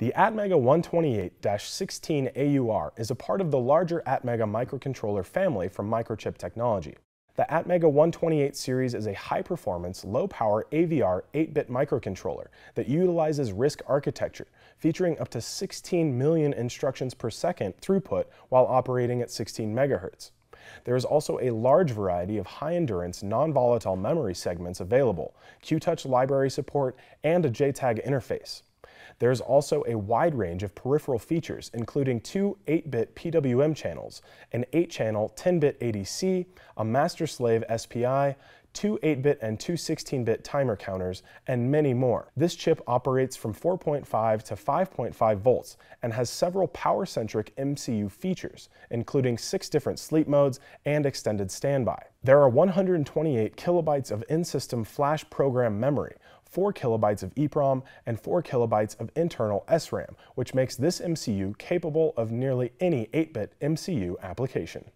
The Atmega 128-16 AUR is a part of the larger Atmega microcontroller family from Microchip Technology. The Atmega 128 series is a high-performance, low-power AVR 8-bit microcontroller that utilizes RISC architecture, featuring up to 16 million instructions per second throughput while operating at 16 MHz. There is also a large variety of high-endurance, non-volatile memory segments available, QTouch library support, and a JTAG interface. There's also a wide range of peripheral features, including two 8-bit PWM channels, an 8-channel 10-bit ADC, a master-slave SPI, two 8-bit and two 16-bit timer counters, and many more. This chip operates from 4.5 to 5.5 volts and has several power-centric MCU features, including six different sleep modes and extended standby. There are 128 kilobytes of in-system flash program memory, 4 kilobytes of EEPROM, and 4 kilobytes of internal SRAM, which makes this MCU capable of nearly any 8-bit MCU application.